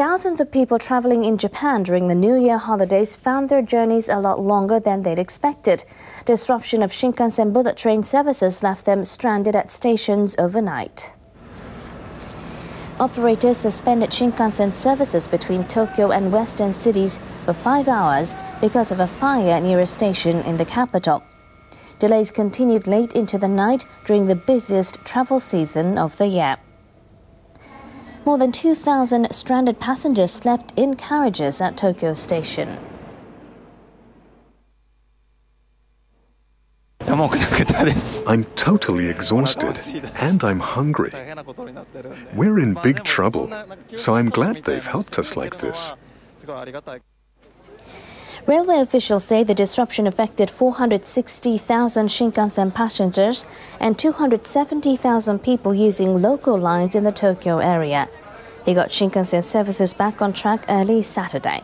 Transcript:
Thousands of people traveling in Japan during the New Year holidays found their journeys a lot longer than they'd expected. Disruption of Shinkansen bullet train services left them stranded at stations overnight. Operators suspended Shinkansen services between Tokyo and western cities for five hours because of a fire near a station in the capital. Delays continued late into the night during the busiest travel season of the year. More than 2,000 stranded passengers slept in carriages at Tokyo Station. I'm totally exhausted and I'm hungry. We're in big trouble, so I'm glad they've helped us like this. Railway officials say the disruption affected 460,000 Shinkansen passengers and 270,000 people using local lines in the Tokyo area. They got Shinkansen services back on track early Saturday.